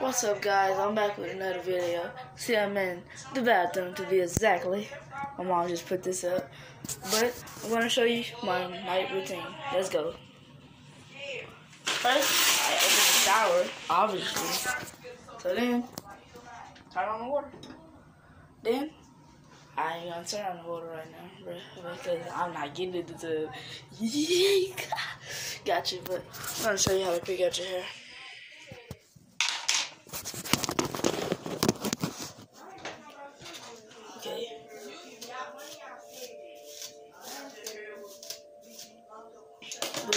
What's up guys, I'm back with another video. See I'm in the bathroom to be exactly. My mom just put this up. But I'm gonna show you my night routine. Let's go. First, I open the shower, obviously. So then, turn on the water. Then, I ain't gonna turn on the water right now, bro, because I'm not getting into the tub. Got you, but I'm gonna show you how to pick out your hair.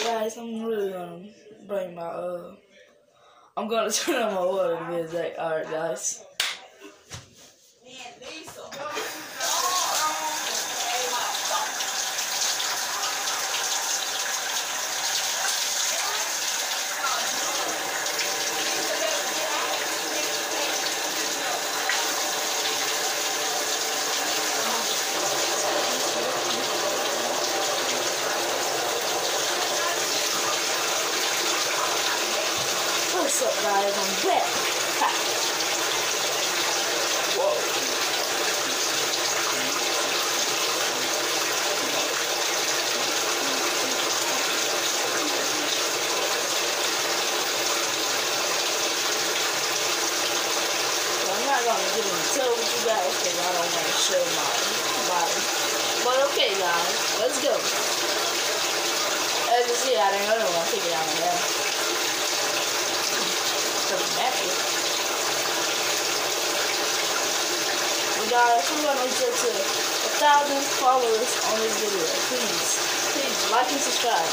Guys, I'm really gonna bring my uh I'm gonna turn on my water be. Alright guys. Up, guys? I'm back. Ha. Whoa. Well, I'm not gonna get in the tub with you guys because I don't want to show my body. But okay, guys, let's go. As you see, I didn't know I take it out of guys, we're gonna get to a thousand followers on this video. Please, please like and subscribe.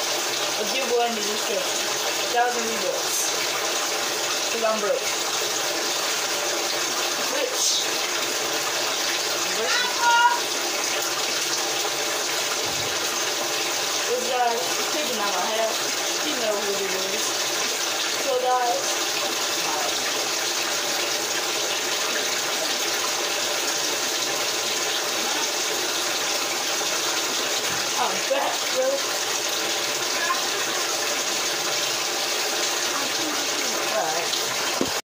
A giveaway in the description. A thousand rebuilds. Cause I'm broke. Rich. Rich. This guy is picking out my hair. He knows what it is. So guys, Back, bro.